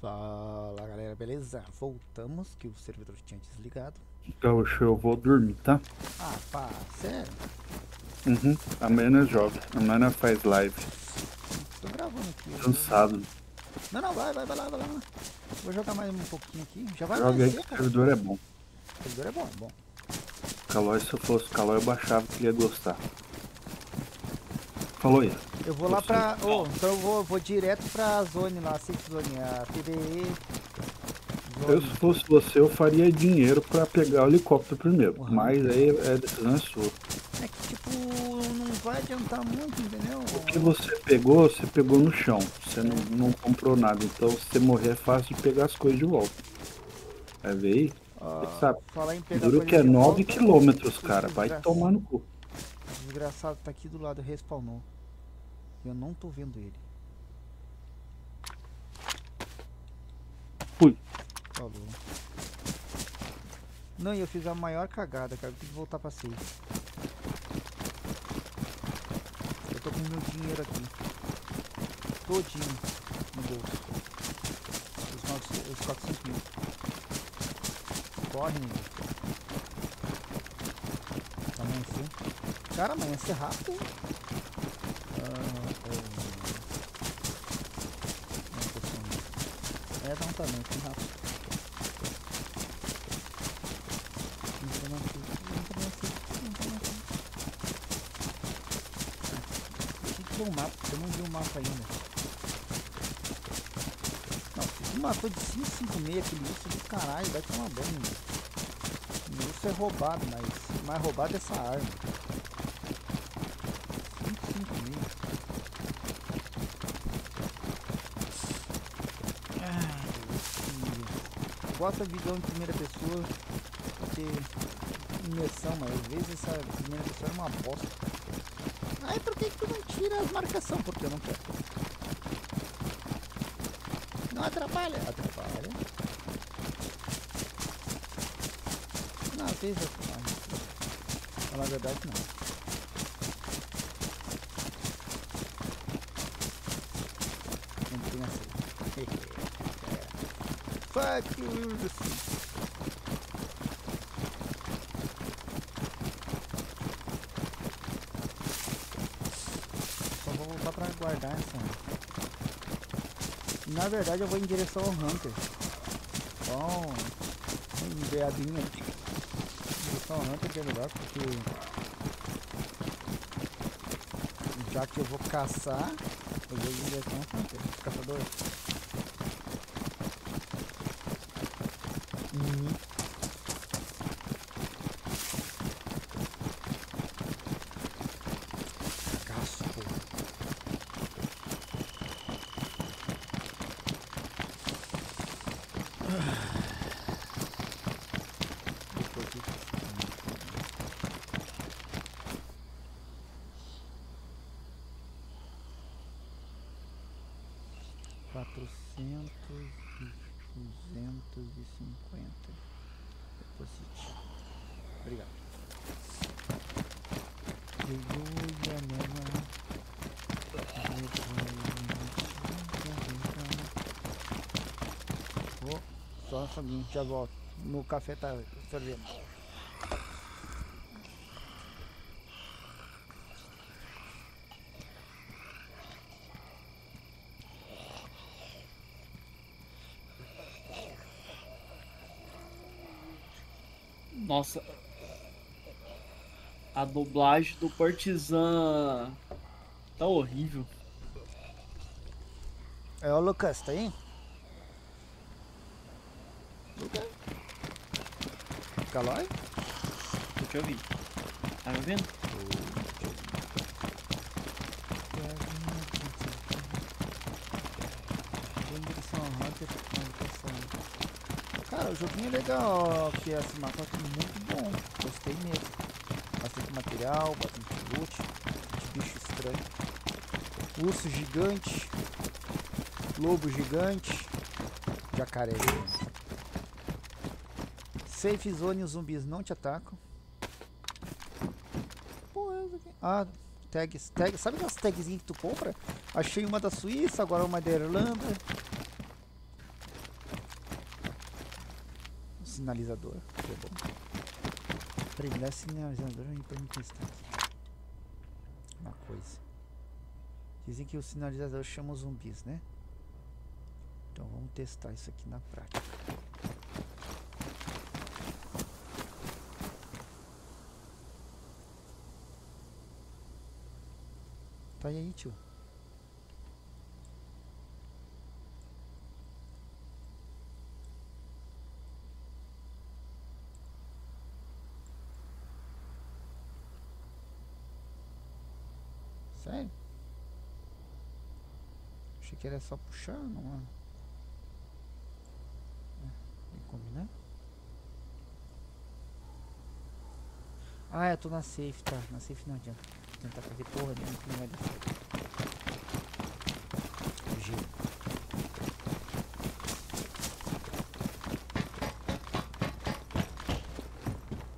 Fala galera, beleza? Voltamos, que o servidor tinha desligado. Gaúcho, eu vou dormir, tá? Ah, pá, sério? Uhum. Amanhã nós joga. Amanhã nós faz live. Tô gravando aqui. vou- Cansado. Não, não, vai, vai, vai lá, vai lá. Vou jogar mais um pouquinho aqui. Já vai Joga aí que o servidor é bom. O servidor é bom, é bom. Calói, se eu fosse Calói, eu baixava que ele ia gostar. Falou aí. Eu vou lá pra... Oh, então eu vou, vou direto pra zone lá, safe zone, a PBE. Eu, se fosse você, eu faria dinheiro pra pegar o helicóptero primeiro. Uhum. Mas aí é decisão é sua. É que tipo, não vai adiantar muito, entendeu? O que você pegou, você pegou no chão. Você não, não comprou nada. Então, se você morrer, é fácil de pegar as coisas de volta. Vai ver aí? Ah, sabe, Duro que é de 9 volta, quilômetros, cara. Vai desgraçado- tomar no cu. O desgraçado tá aqui do lado, respawnou. Eu não tô vendo ele. Fui. Falou. Não, e eu fiz a maior cagada, cara. Eu tenho que voltar pra safe. Eu tô com meu dinheiro aqui. Todinho no bolso. Os, 900 os 400 mil. Corre, nego. Amanhecer. Cara, amanhecer rápido, hein? Ah, oh. Não, tô sumindo. É, dá um tamanho, tem rápido. Entra na fila, entra na fila, entra na fila. Ah, Tem que ver o mapa, eu não vi o mapa ainda. Não, se matou de 556 aquele urso do caralho, vai tomar banho. O urso é roubado, mas mais roubado é essa arma. 556. Ai, Deus filho. Bota visão em primeira pessoa, porque imersão, mas às vezes essa primeira pessoa é uma bosta. Ai, por que, que tu não tira as marcações? Porque eu não quero. Não atrapalha. Atrapalha. Não, às vezes atrapalha. Falar a verdade, não. Não tem assim. Fuck you, urso. Só vou voltar pra guardar essa. Na verdade eu vou em direção ao Hunter. Bom, um veadinho aqui. Em direção ao Hunter que é melhor porque já que eu vou caçar, eu vou em direção ao Hunter, caçador. Uhum. Casco. Depois disso, Quatrocentos e duzentos e cinquenta. Deposite. Obrigado. Aleluia, mesma. Vou só um pouquinho, já volto. No café tá fervendo. Nossa. A dublagem do Partizan tá horrível. É o Lucas, tá aí? Lucas? Calói? Do que eu vi. Tá me navegação. Cara, o joguinho é legal, que esse mapa é muito bom. Gostei mesmo. Bastante material, bastante loot, de bicho estranho. Urso gigante, lobo gigante, jacaré. Safe zone, os zumbis não te atacam. É. Ah, tags, tags. Sabe aquelas tagzinhas que tu compra? Achei uma da Suíça, agora uma da Irlanda. sinalizador. Que é bom. Sinalizador e permite aqui. Uma coisa. Dizem que o sinalizador chama os zumbis, né? Então vamos testar isso aqui na prática. Tá aí, tio. Sério? Achei que era só puxar, não é? É, combinar? Ah, eu tô na safe, tá. Na safe não adianta. Vou tentar fazer porra nenhuma que não vai dar certo. Gelo.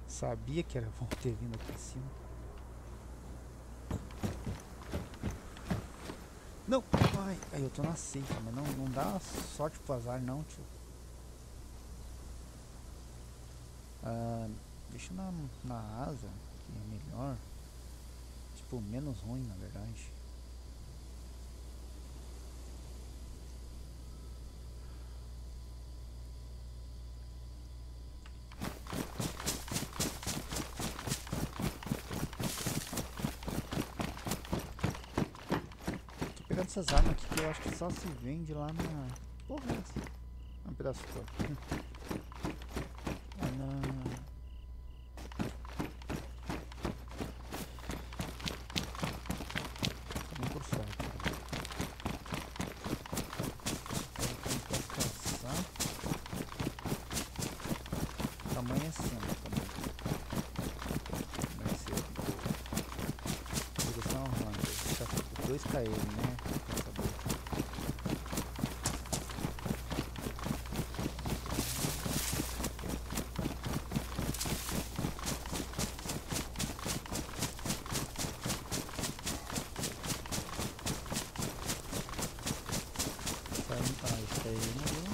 Sabia que era bom ter vindo aqui em cima. Não! Ai, ai, eu tô na safe, mas não, não dá sorte pro azar não, tio. Ah, deixa na, na asa, que é melhor. Tipo, menos ruim, na verdade. Tô pegando essas armas aqui que eu acho que só se vende lá na. Porra, é essa? Um pedaço só. É na. Vamos por sorte. Vou tentar caçar. Tamanho é cena também. Vai ser. Direção Hunter. Já foi 2 km, né? Caçador. Sai, ah, isso aí não viu?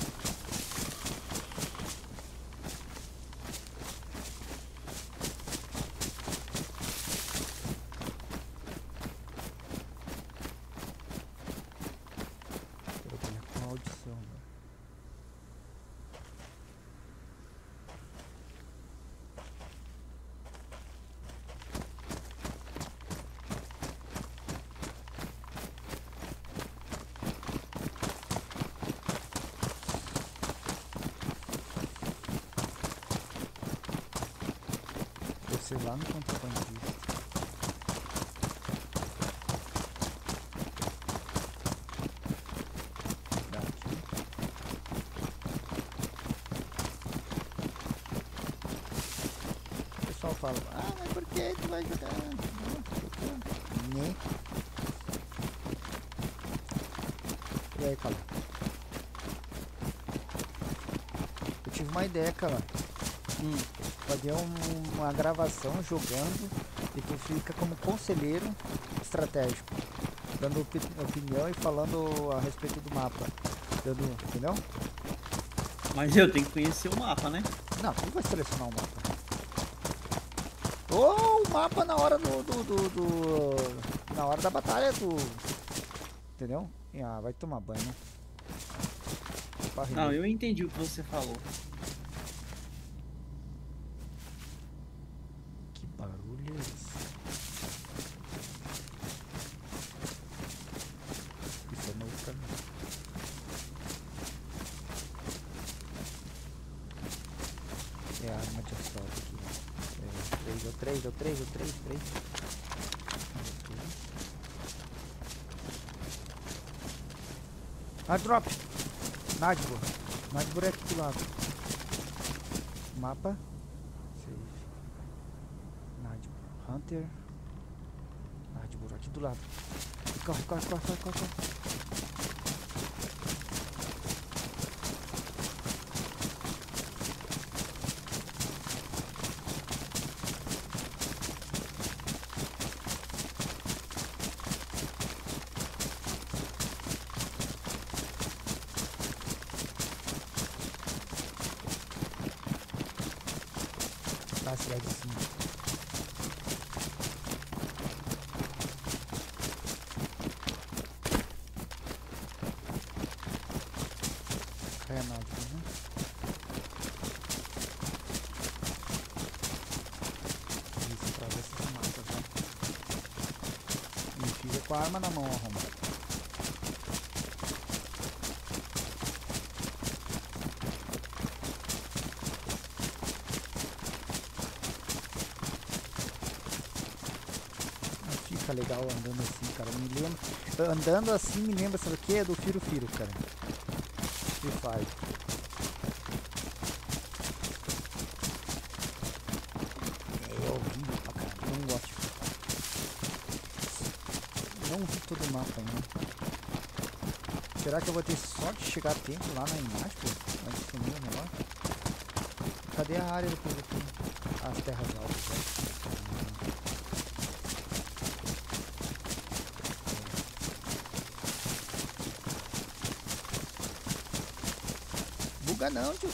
Trabalhar com audição, velho. Deve ser lá no contrabandista. O pessoal fala, ah, mas por que tu vai jogar? Não. Né? E aí, cara? Eu tive uma ideia, cara. Hum. Fazer um- uma gravação jogando e tu fica como conselheiro estratégico, dando opi- opinião e falando a respeito do mapa. Dando, entendeu? Mas eu tenho que conhecer o mapa, né? Não, tu vai selecionar o mapa. Ou o mapa na hora do, do, do- do- Na hora da batalha do. Entendeu? Ah, vai tomar banho, né? Não, eu entendi o que você falou. Que barulho é esse? Isso é novo pra mim. É a arma de assalto aqui. É, três, é o 3, o 3, o 3, 3. Ah, drop! Nadbor. Nadbor é aqui do lado. Mapa. Save. Nadbor. Hunter. Nadbor aqui do lado. Corre, corre, corre, corre, corre. corre. Com a arma na mão, arrombado. Não fica legal andando assim, cara. Me lembra. Andando assim me lembra, sabe o que? Do Firo Firo, cara. Free Fire. É horrível pra caramba. Não gosto de Free Fire. Não vi todo o mapa ainda. Será que eu vou ter sorte de chegar a tempo lá na imagem? Cadê a área depois aqui? As terras altas, né? Buga não, tio.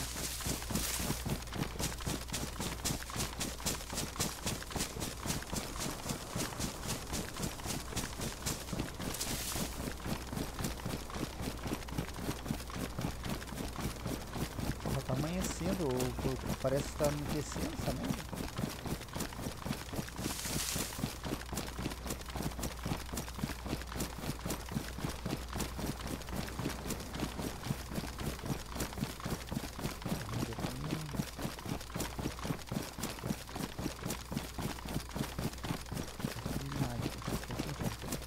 Porra, tá amanhecendo, ou, ou parece que tá anoitecendo essa merda. Vamos ver caminho. Imagem, aqui, aqui, aqui, aqui.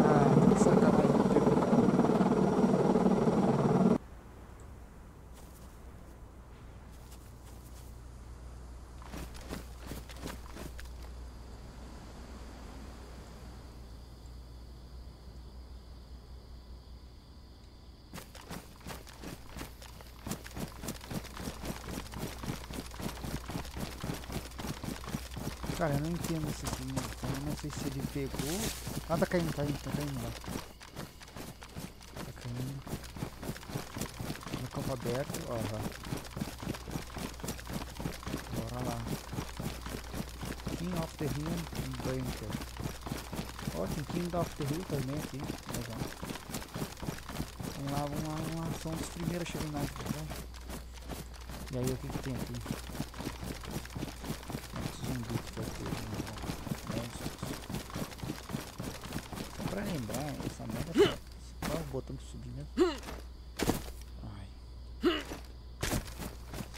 Ah, tá de sacanagem. não pegou, não. Cara, eu não entendo esse aqui, eu não sei se ele pegou. Ah, tá caindo, tá indo, tá caindo lá. Tá caindo. No campo aberto, ó, lá. Bora lá. King of the Hill Bunker. Ó, tem King of the Hill também aqui. Legal. Vamos lá, vamos lá, vamos lá. São os primeiros a chegar lá, tá bom? E aí, o que que tem aqui? Quantos zumbis que vai ter? Monstros. Só pra lembrar, essa merda só o botão de subir mesmo. Ai.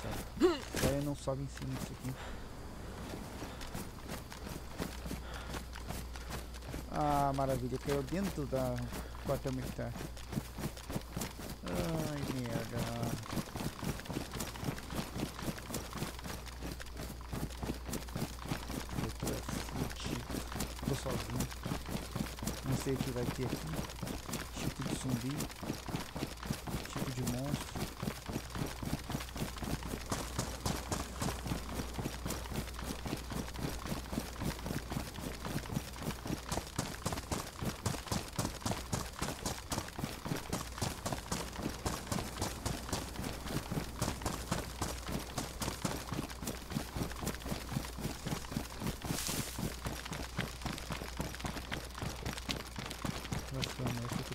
Certo. Agora não sobe em cima disso aqui. Ah, maravilha, caiu dentro da quartel militar. Ai, merda. Outra fute. Tô sozinho. Não sei o que vai ter aqui. Tipo de zumbi. Tipo de monstro.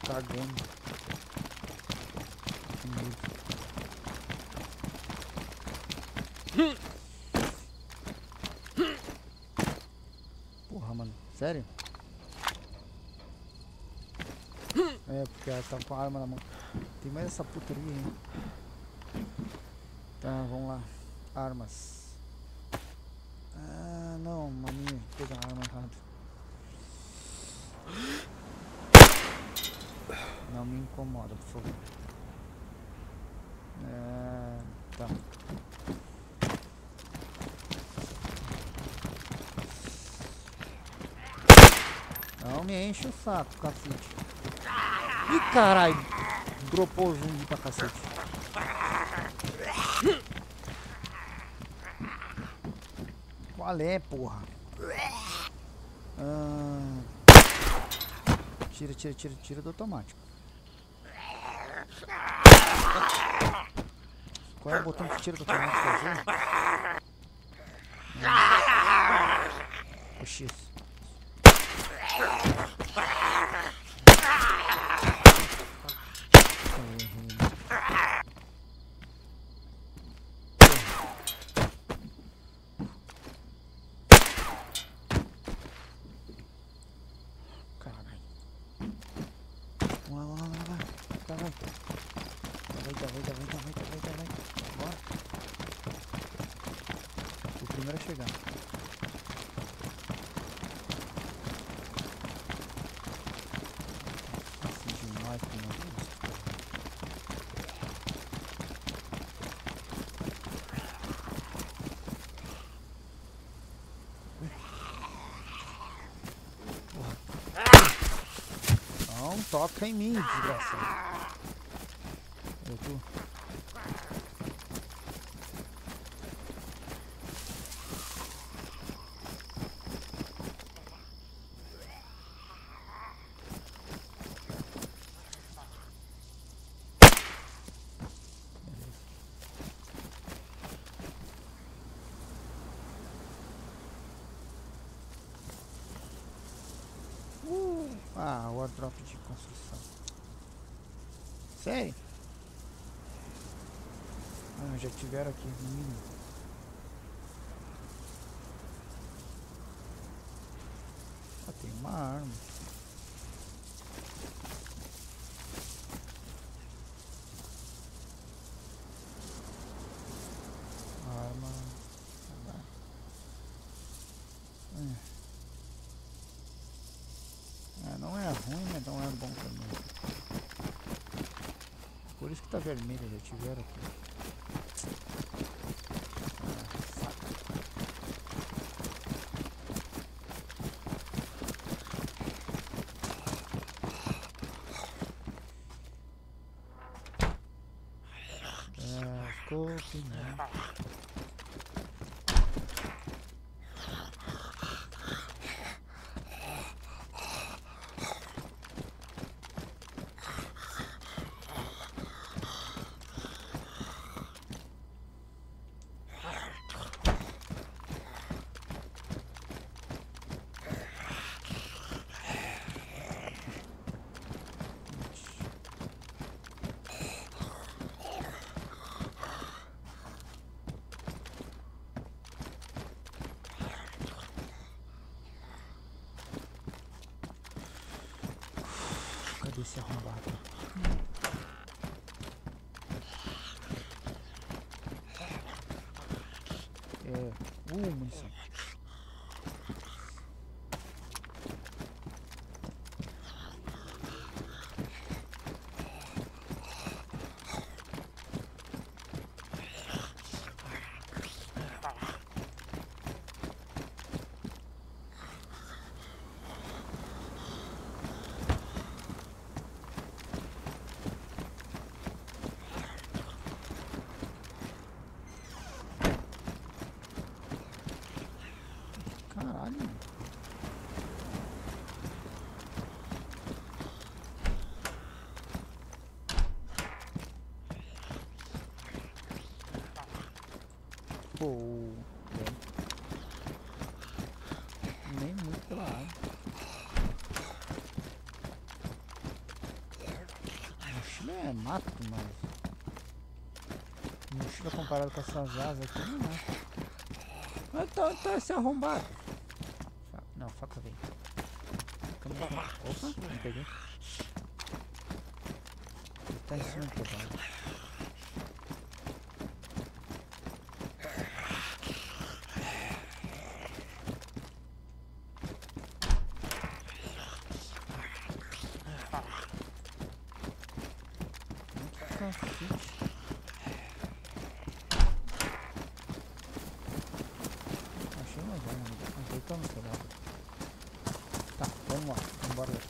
cagando. Porra, mano. Sério? É, porque ela tá com a arma na mão. Tem mais essa putaria, hein? Tá, vamos lá. Armas. Incomoda, por favor. É, tá. Não me enche o saco, cacete. Ih, caralho. Dropou o zumbi pra cacete. Qual é, porra? Ah, tira, tira, tira, tira do automático. Qual é o botão que tira do automático azul? O X. Caralho. Lá, lá, lá. Tá, vai. Tá, vai, tá, vai, tá, vai, tá, vai, tá, vai, tá, vai. Bora. O primeiro a chegar. Assim demais que não toca em mim, desgraçado. Eu tô. Uh, ah, o airdrop de construção. Sério? Ah, já tiveram aqui, mínimo. Ah, tem uma. Arma. arma. É. É, não é ruim, mas não é bom também. Vermelho, já tiveram aqui. Ah, saco. É, ficou né? Cadê esse arrombado? É. Uh, munição. Caralho. É. nem muito pela água. Mochila é mato, mas mochila comparado com essas asas aqui não é. Mas tá, tá esse arrombado. Fa- Não, faca vem. Faca não- Opa, não peguei. tá em cima do cavalo. Cacete. Achei mais um. Ajeitamos o lado. Tá, vamos lá. Vambora daqui.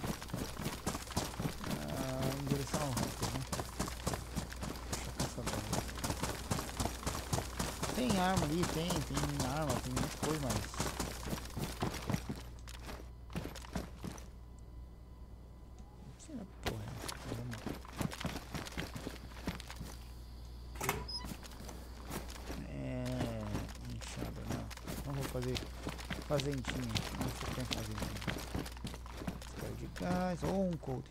Ah, em direção ao hunter, né? Deixa eu caçar dela. Tem arma ali, tem, tem arma, tem muita coisa, mas... Que é lá. É. Inchada, não. Não vou fazer fazendinha. Não sei se tem fazendinha. Espero de gás ou um cold.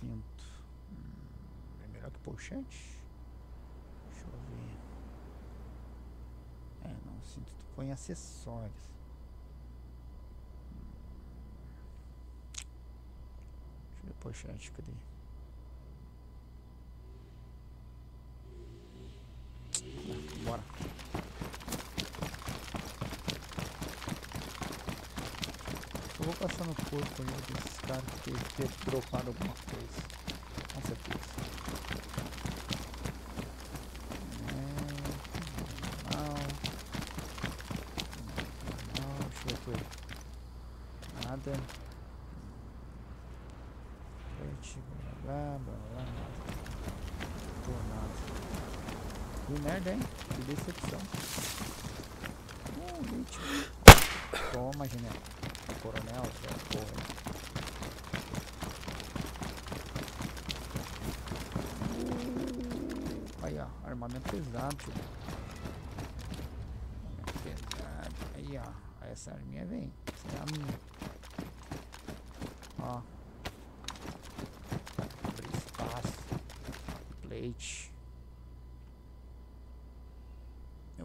Cinto. Hum, é melhor que pochete? Deixa eu ver. É, não, cinto tu põe acessórios. Deixa eu pochete, cadê? Ah, bora. Eu vou passar no corpo aí desses caras que ter dropado alguma coisa. Com certeza. É, normal. Normal, deixa eu ver por aí. Nada. Frente, blá blá blá blá. Que merda, hein? Que decepção. Uh, leite. Toma, general. Coronel, essa porra. Uh, aí, ó. Armamento pesado. Armamento pesado. Aí, ó. Essa arminha vem. Essa é a minha.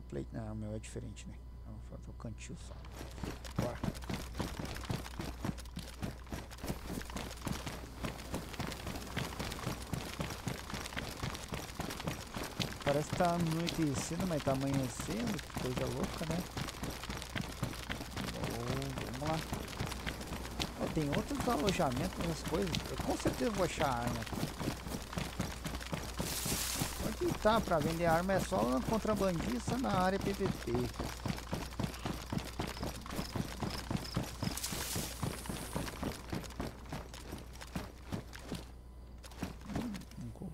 Meu plate. Não, o meu é diferente, né? Vamos fazer o cantil só. Bora. Parece que tá anoitecendo, mas tá amanhecendo. Que coisa louca, né? Ô, vamos lá. Tem outros alojamentos, outras coisas. Eu com certeza vou achar arma aqui. Tá pra vender arma é só contrabandista na área PVP. Hum, um corro.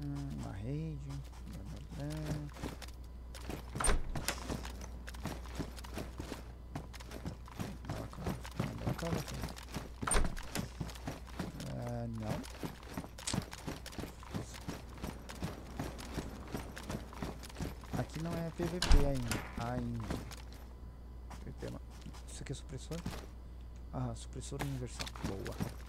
Hum, uma rede. blá, blá, blá. Marca, marca, marca. Ah, não. Aqui não é PVP ainda. Ainda. Não. Isso aqui é supressor? Ah, supressor universal. Boa.